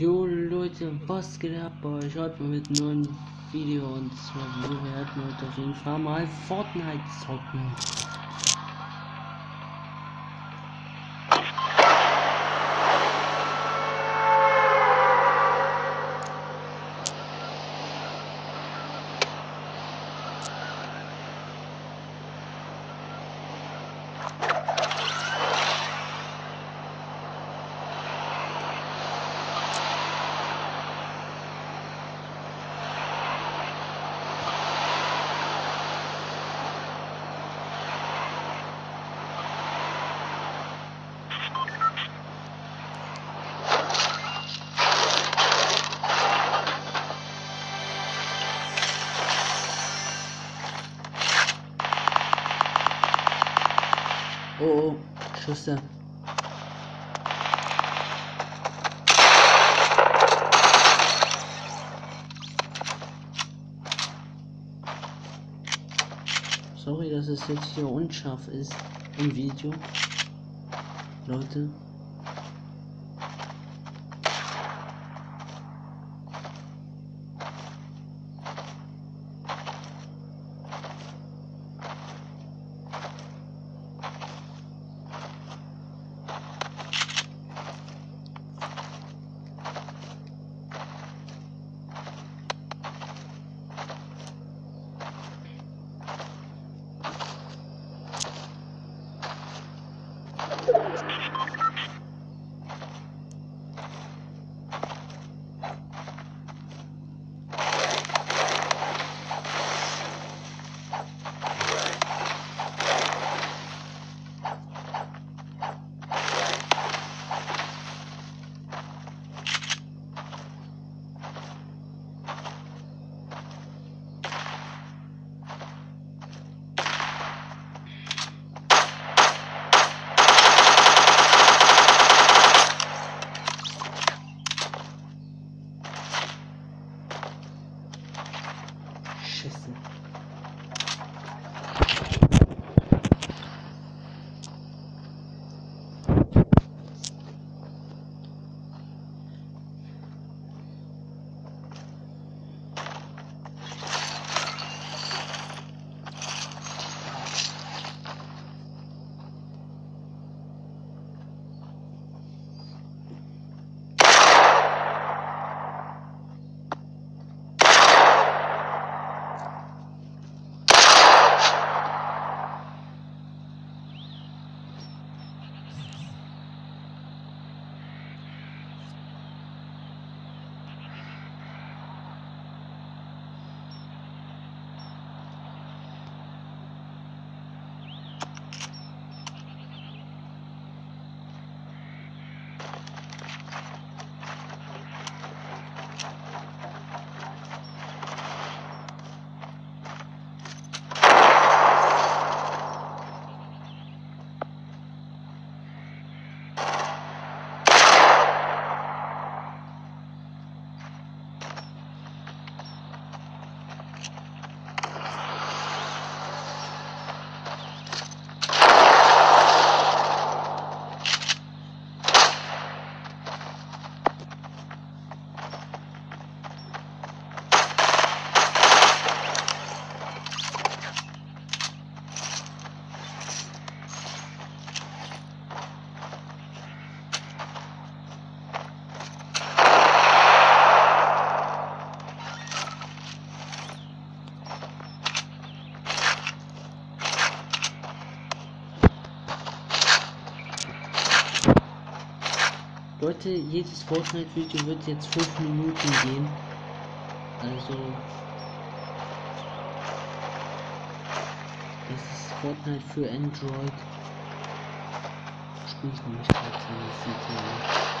Jo Leute, was geht ab bei euch heute mit einem neuen Video und zwar wir werden heute auf jeden Fall mal Fortnite zocken. Oh, oh, Schüsse. Sorry, dass es jetzt hier unscharf ist im Video. Leute. köşesi. Leute, jedes Fortnite-Video wird jetzt 5 Minuten gehen. Also. Das ist Fortnite für Android. Spiel ich nämlich gerade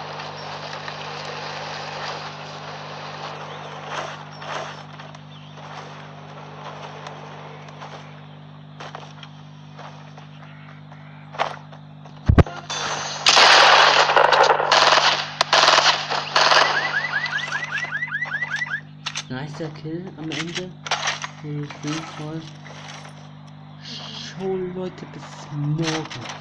Nicer Kill am Ende. Auf jeden Fall. Ciao Leute, bis morgen.